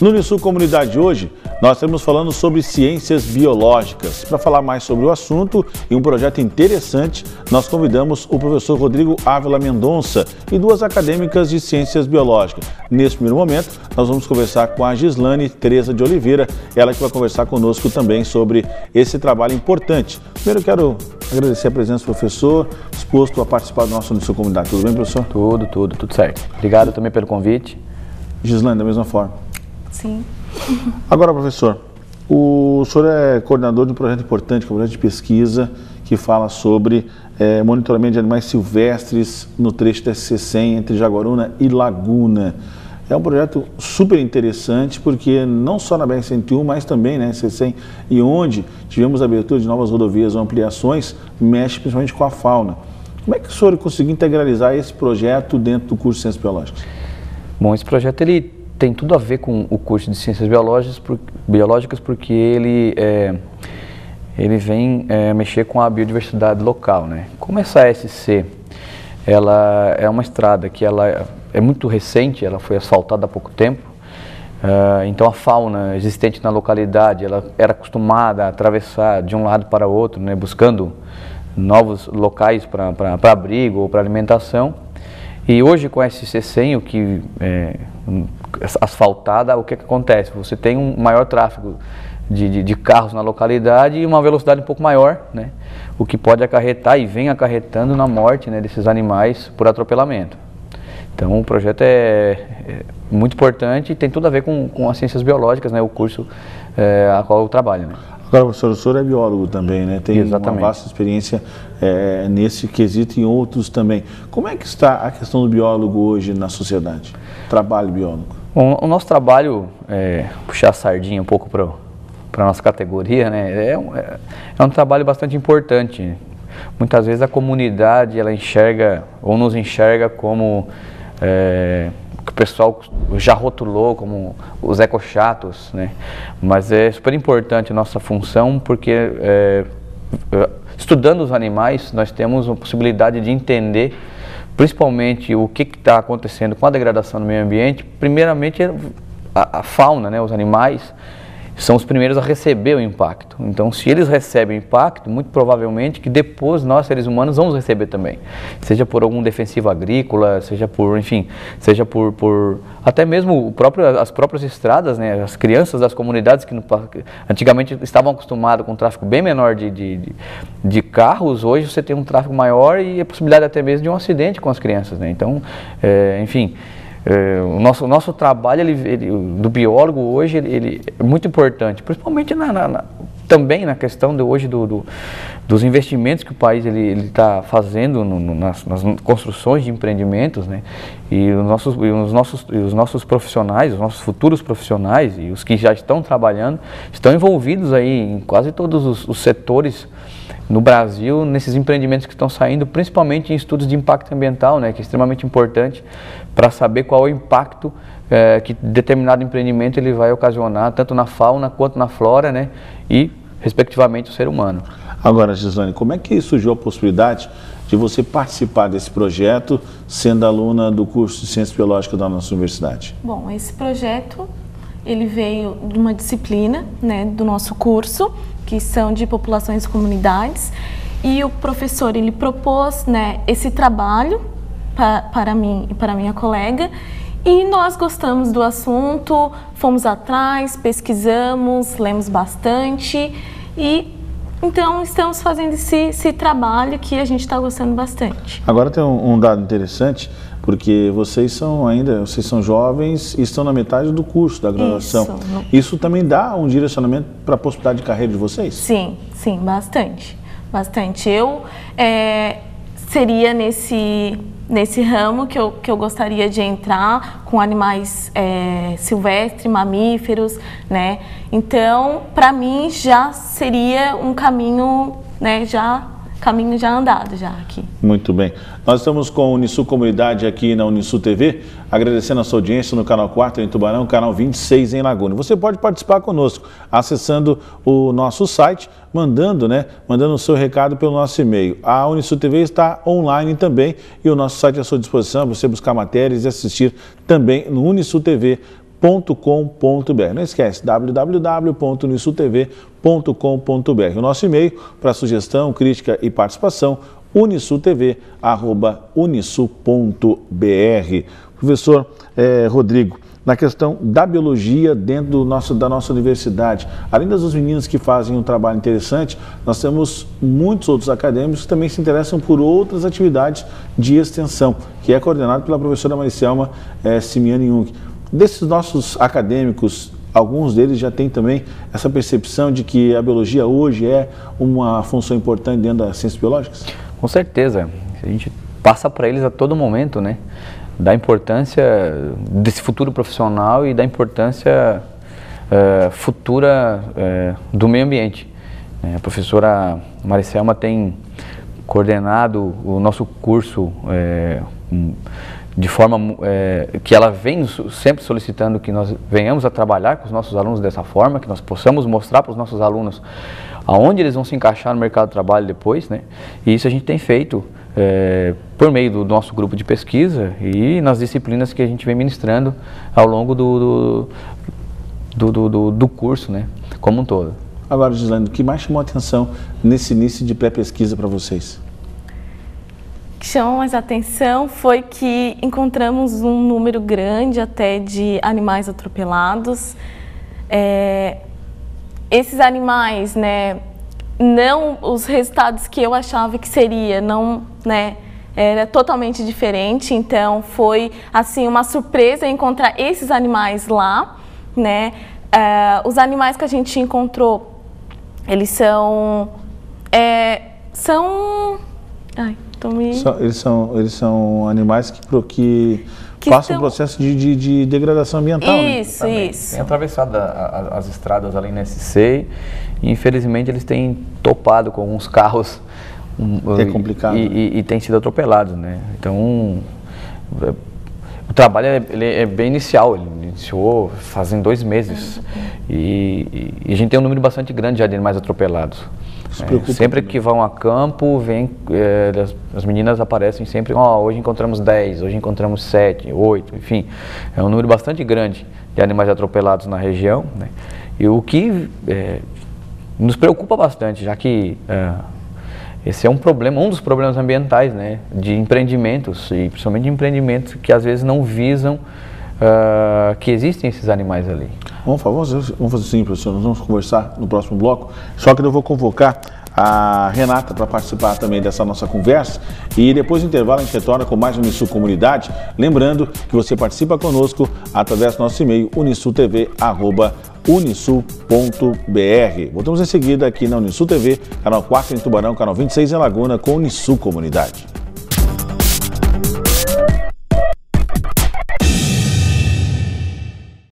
No Unisul Comunidade hoje, nós estamos falando sobre ciências biológicas. Para falar mais sobre o assunto e um projeto interessante, nós convidamos o professor Rodrigo Ávila Mendonça e duas acadêmicas de ciências biológicas. Nesse primeiro momento, nós vamos conversar com a Gislane Teresa de Oliveira, ela que vai conversar conosco também sobre esse trabalho importante. Primeiro, quero agradecer a presença do professor, disposto a participar do nosso Unisul Comunidade. Tudo bem, professor? Tudo, tudo, tudo certo. Obrigado também pelo convite. Gislane, da mesma forma. Sim. Agora, professor, o senhor é coordenador de um projeto importante, que é um projeto de pesquisa, que fala sobre é, monitoramento de animais silvestres no trecho da SC100 entre Jaguaruna e Laguna. É um projeto super interessante, porque não só na BR-101, mas também na né, SC100, e onde tivemos a abertura de novas rodovias ou ampliações, mexe principalmente com a fauna. Como é que o senhor conseguiu integralizar esse projeto dentro do curso de Ciências Biológicas? Bom, esse projeto ele tem tudo a ver com o curso de Ciências Biológicas, por, biológicas porque ele, é, ele vem é, mexer com a biodiversidade local. Né? Como essa SC ela é uma estrada que ela é muito recente, ela foi asfaltada há pouco tempo, uh, então a fauna existente na localidade ela era acostumada a atravessar de um lado para outro, né, buscando novos locais para abrigo ou para alimentação. E hoje com a SC100, o que é, asfaltada, o que, que acontece? Você tem um maior tráfego de, de, de, carros na localidade e uma velocidade um pouco maior, né? o que pode acarretar e vem acarretando na morte né, desses animais por atropelamento. Então o projeto é, é, muito importante e tem tudo a ver com, com as ciências biológicas, né, o curso é, a qual eu trabalho. Né? Agora, professor, o senhor é biólogo também, né? Tem Exatamente. uma vasta experiência é, nesse quesito e em outros também. Como é que está a questão do biólogo hoje na sociedade? Trabalho biólogo. Bom, o nosso trabalho, é, puxar a sardinha um pouco para a nossa categoria, né? É um, é, é um trabalho bastante importante. Muitas vezes a comunidade, ela enxerga ou nos enxerga como... É, que o pessoal já rotulou como os ecochatos, né? Mas é super importante a nossa função porque é, estudando os animais nós temos a possibilidade de entender principalmente o que está acontecendo com a degradação do meio ambiente. Primeiramente a, a fauna, né? Os animais são os primeiros a receber o impacto. Então, se eles recebem o impacto, muito provavelmente que depois nós, seres humanos, vamos receber também. Seja por algum defensivo agrícola, seja por, enfim, seja por, por até mesmo próprio, as próprias estradas, né? as crianças das comunidades que no, antigamente estavam acostumadas com um tráfego bem menor de, de, de, de, carros, hoje você tem um tráfego maior e a possibilidade até mesmo de um acidente com as crianças. Né? Então, é, enfim... É, o, nosso, o nosso trabalho ele, ele, do biólogo hoje ele, ele, é muito importante, principalmente na, na, na, também na questão de hoje do, do, dos investimentos que o país ele está fazendo no, no, nas, nas, construções de empreendimentos, né? E os nossos, e os, nossos, os nossos profissionais, os nossos futuros profissionais e os que já estão trabalhando, estão envolvidos aí em quase todos os, os setores no Brasil nesses empreendimentos que estão saindo, principalmente em estudos de impacto ambiental, né, que é extremamente importante para saber qual é o impacto é, que determinado empreendimento ele vai ocasionar, tanto na fauna quanto na flora, né, e respectivamente o ser humano. Agora, Gislane, como é que surgiu a possibilidade de você participar desse projeto, sendo aluna do curso de Ciências Biológicas da nossa universidade? Bom, esse projeto ele veio de uma disciplina né, do nosso curso, que são de populações e comunidades, e o professor ele propôs né, esse trabalho pa, para mim e para minha colega, e nós gostamos do assunto, fomos atrás, pesquisamos, lemos bastante e então estamos fazendo esse, esse trabalho que a gente está gostando bastante. Agora tem um, um dado interessante porque vocês são ainda, vocês são jovens e estão na metade do curso da graduação. Isso, Isso também dá um direcionamento para a possibilidade de carreira de vocês? Sim, sim, bastante, bastante. Eu é, seria nesse nesse ramo que eu, que eu gostaria de entrar com animais é, silvestres, mamíferos, né? Então, para mim já seria um caminho, né, já caminho já andado já aqui. Muito bem. Nós estamos com a Unisul Comunidade aqui na Unisul TV, agradecendo a sua audiência no canal 4 em Tubarão, canal 26 em Laguna. Você pode participar conosco acessando o nosso site, mandando, né, mandando o seu recado pelo nosso e-mail. A Unisul TV está online também e o nosso site é à sua disposição, você buscar matérias e assistir também no Unisul TV www.unisutv.com.br. Não esquece, www.unisutv.com.br. O nosso e-mail para sugestão, crítica e participação, unisutv.unisu.br. Professor eh, Rodrigo, na questão da biologia dentro do nosso, da nossa universidade. Além das meninas que fazem um trabalho interessante, nós temos muitos outros acadêmicos que também se interessam por outras atividades de extensão, que é coordenado pela professora Maricelma eh, Simiane Jung. Desses nossos acadêmicos, alguns deles já têm também essa percepção de que a biologia hoje é uma função importante dentro das ciências biológicas? Com certeza. A gente passa para eles a todo momento, né? Da importância desse futuro profissional e da importância uh, futura uh, do meio ambiente. Uh, a professora Maricelma tem coordenado o nosso curso de forma é, que ela vem sempre solicitando que nós venhamos a trabalhar com os nossos alunos dessa forma, que nós possamos mostrar para os nossos alunos aonde eles vão se encaixar no mercado de trabalho depois, né? E isso a gente tem feito é, por meio do nosso grupo de pesquisa e nas disciplinas que a gente vem ministrando ao longo do, do, do, do, do curso, né? Como um todo. Agora, Gislaine, o que mais chamou a atenção nesse início de pré-pesquisa para vocês? Que chamou mais atenção foi que encontramos um número grande até de animais atropelados. É, esses animais, né, não os resultados que eu achava que seria, não, né, era totalmente diferente. Então foi assim uma surpresa encontrar esses animais lá, né? É, os animais que a gente encontrou, eles são é, são ai, me... eles, são, eles são animais que, que, que passam um processo de, de, de, degradação ambiental. Né? Isso, né? isso. Tem atravessado a, a, as estradas ali na SC e infelizmente eles têm topado com alguns carros. é complicado. E, e, e têm sido atropelados, né? Então, o trabalho é, é, bem inicial, ele iniciou fazem dois meses. E, e, a gente tem um número bastante grande já de animais atropelados. É, sempre que vão a campo, vem, é, as, as, meninas aparecem sempre, oh, hoje encontramos 10, hoje encontramos 7, 8, enfim. É um número bastante grande de animais atropelados na região. Né? E o que é, nos preocupa bastante, já que é, esse é um problema, um dos problemas ambientais, né? De empreendimentos, e principalmente de empreendimentos que às vezes não visam uh, que existem esses animais ali. Vamos, vamos, vamos fazer assim, professor, nós vamos conversar no próximo bloco, só que eu vou convocar a Renata para participar também dessa nossa conversa e depois do intervalo a gente retorna com mais Unisul Comunidade, lembrando que você participa conosco através do nosso e-mail unisultv@unisul.br. Voltamos em seguida aqui na Unisul TV, canal 4 em Tubarão, canal 26 em Laguna com Unisul Comunidade.